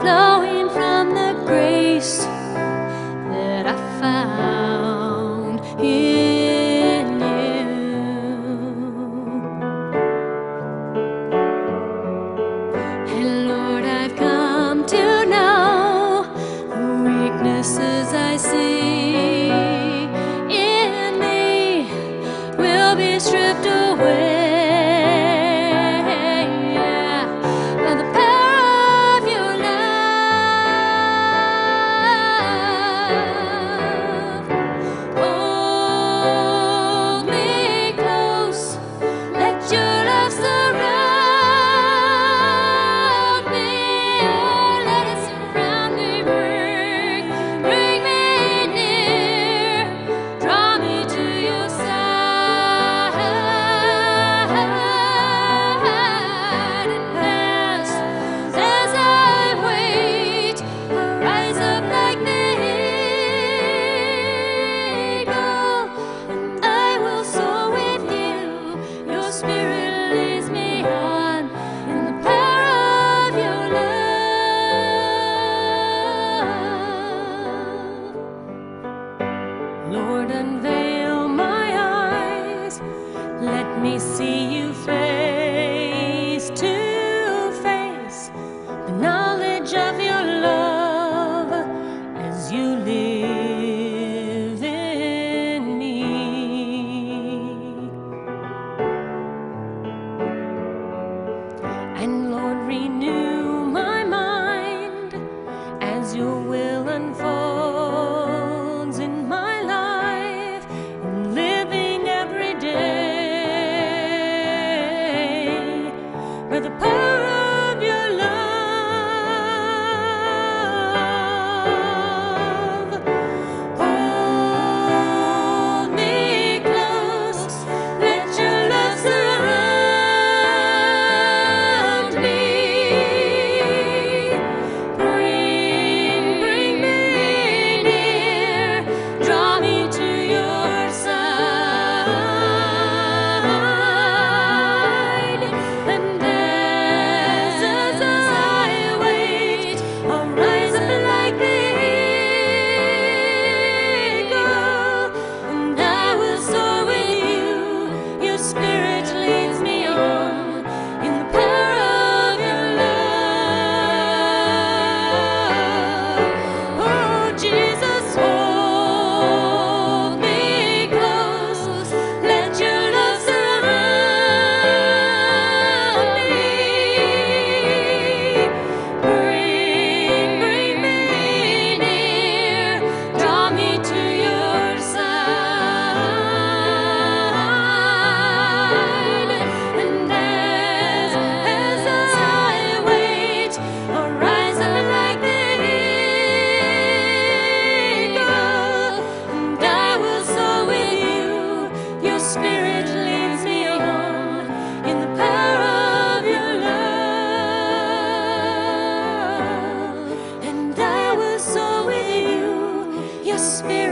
flowing me see the power spirit